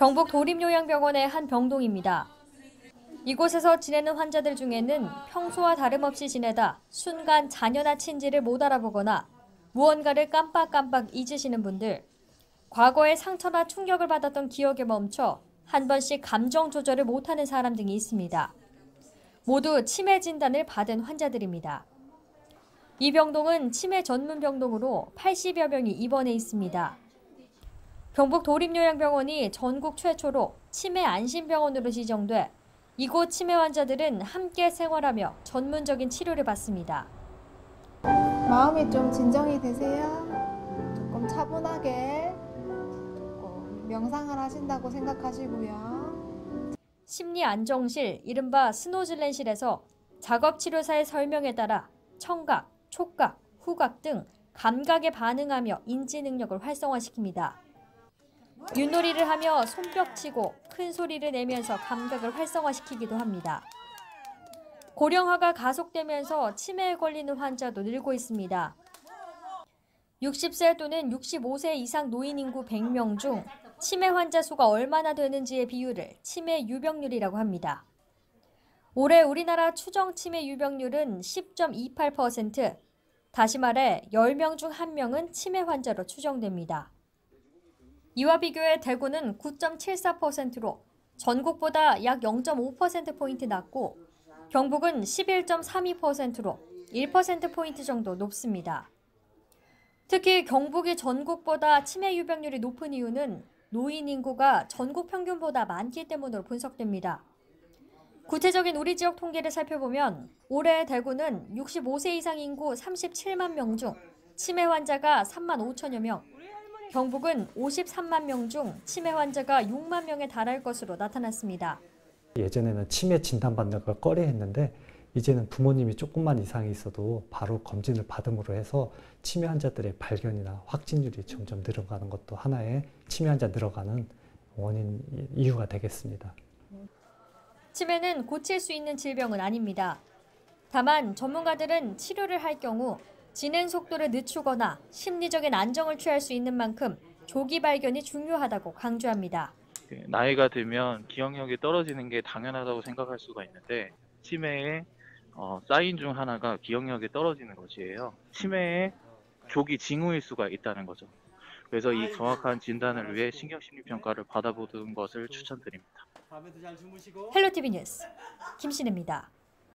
경북 도립요양병원의 한 병동입니다. 이곳에서 지내는 환자들 중에는 평소와 다름없이 지내다 순간 자녀나 친지를 못 알아보거나 무언가를 깜빡깜빡 잊으시는 분들, 과거에 상처나 충격을 받았던 기억에 멈춰 한 번씩 감정 조절을 못하는 사람 등이 있습니다. 모두 치매 진단을 받은 환자들입니다. 이 병동은 치매 전문 병동으로 80여 명이 입원해 있습니다. 경북 도립요양병원이 전국 최초로 치매 안심병원으로 지정돼 이곳 치매 환자들은 함께 생활하며 전문적인 치료를 받습니다. 마음이 좀 진정이 되세요? 조금 차분하게 조금 명상을 하신다고 생각하시고요. 심리 안정실, 이른바 스노즐렌실에서 작업 치료사의 설명에 따라 청각, 촉각, 후각 등 감각에 반응하며 인지 능력을 활성화시킵니다. 윷놀이를 하며 손뼉치고 큰 소리를 내면서 감각을 활성화시키기도 합니다. 고령화가 가속되면서 치매에 걸리는 환자도 늘고 있습니다. 60세 또는 65세 이상 노인 인구 100명 중 치매 환자 수가 얼마나 되는지의 비율을 치매 유병률이라고 합니다. 올해 우리나라 추정 치매 유병률은 10.28%, 다시 말해 10명 중 1명은 치매 환자로 추정됩니다. 이와 비교해 대구는 9.74%로 전국보다 약 0.5%포인트 낮고 경북은 11.32%로 1%포인트 정도 높습니다. 특히 경북이 전국보다 치매 유병률이 높은 이유는 노인 인구가 전국 평균보다 많기 때문으로 분석됩니다. 구체적인 우리 지역 통계를 살펴보면 올해 대구는 65세 이상 인구 37만 명 중 치매 환자가 3만 5천여 명, 경북은 53만 명 중 치매 환자가 6만 명에 달할 것으로 나타났습니다. 예전에는 치매 진단받는 걸 꺼려했는데 이제는 부모님이 조금만 이상이 있어도 바로 검진을 받음으로 해서 치매 환자들의 발견이나 확진율이 점점 늘어가는 것도 하나의 치매 환자 늘어가는 원인 이유가 되겠습니다. 치매는 고칠 수 있는 질병은 아닙니다. 다만 전문가들은 치료를 할 경우 진행 속도를 늦추거나 심리적인 안정을 취할 수 있는 만큼 조기 발견이 중요하다고 강조합니다. 그 나이가 들면 기억력이 떨어지는 게 당연하다고 생각할 수가 있는데 치매의 어, 사인 중 하나가 기억력이 떨어지는 것이에요. 치매의 조기 징후일 수가 있다는 거죠. 그래서 이 정확한 진단을 위해 신경심리평가를 받아보는 것을 추천드립니다. 헬로티비 뉴스 김신혜입니다.